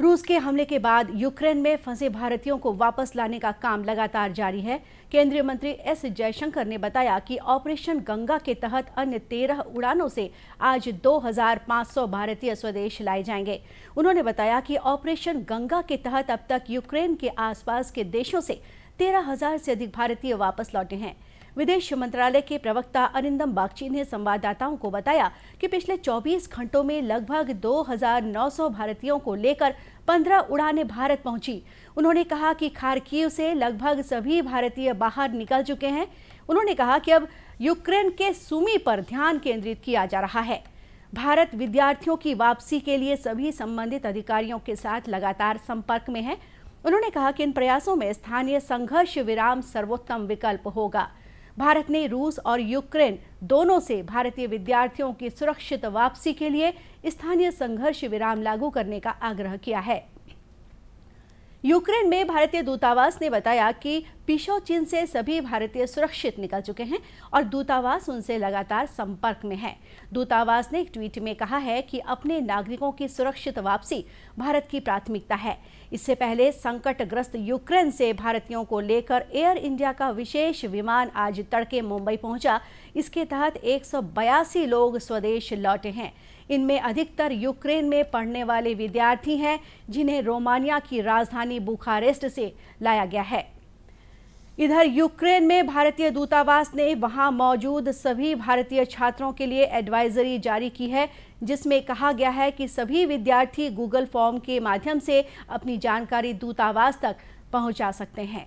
रूस के हमले के बाद यूक्रेन में फंसे भारतीयों को वापस लाने का काम लगातार जारी है। केंद्रीय मंत्री एस जयशंकर ने बताया कि ऑपरेशन गंगा के तहत अन्य तेरह उड़ानों से आज 2,500 भारतीय स्वदेश लाए जाएँगे। उन्होंने बताया कि ऑपरेशन गंगा के तहत अब तक यूक्रेन के आसपास के देशों से तेरह हज़ार से अधिक भारतीय वापस लौटे हैं। विदेश मंत्रालय के प्रवक्ता अरिंदम बागची ने संवाददाताओं को बताया कि पिछले 24 घंटों में लगभग 2,900 भारतीयों को लेकर 15 उड़ानें भारत पहुँची। उन्होंने कहा कि खारकीव से लगभग सभी भारतीय बाहर निकल चुके हैं। उन्होंने कहा कि अब यूक्रेन के सुमी पर ध्यान केंद्रित किया जा रहा है। भारत विद्यार्थियों की वापसी के लिए सभी संबंधित अधिकारियों के साथ लगातार संपर्क में है। उन्होंने कहा कि इन प्रयासों में स्थानीय संघर्ष विराम सर्वोत्तम विकल्प होगा। भारत ने रूस और यूक्रेन दोनों से भारतीय विद्यार्थियों की सुरक्षित वापसी के लिए स्थानीय संघर्ष विराम लागू करने का आग्रह किया है। यूक्रेन में भारतीय दूतावास ने बताया कि पिशोचिन से सभी भारतीय सुरक्षित निकल चुके हैं और दूतावास उनसे लगातार संपर्क में है। दूतावास ने एक ट्वीट में कहा है कि अपने नागरिकों की सुरक्षित वापसी भारत की प्राथमिकता है। इससे पहले संकटग्रस्त यूक्रेन से भारतीयों को लेकर एयर इंडिया का विशेष विमान आज तड़के मुंबई पहुँचा। इसके तहत एक सौ बयासी लोग स्वदेश लौटे हैं। इनमें अधिकतर यूक्रेन में पढ़ने वाले विद्यार्थी हैं, जिन्हें रोमानिया की राजधानी बुखारेस्ट से लाया गया है। इधर यूक्रेन में भारतीय दूतावास ने वहाँ मौजूद सभी भारतीय छात्रों के लिए एडवाइजरी जारी की है, जिसमें कहा गया है कि सभी विद्यार्थी गूगल फॉर्म के माध्यम से अपनी जानकारी दूतावास तक पहुँचा सकते हैं।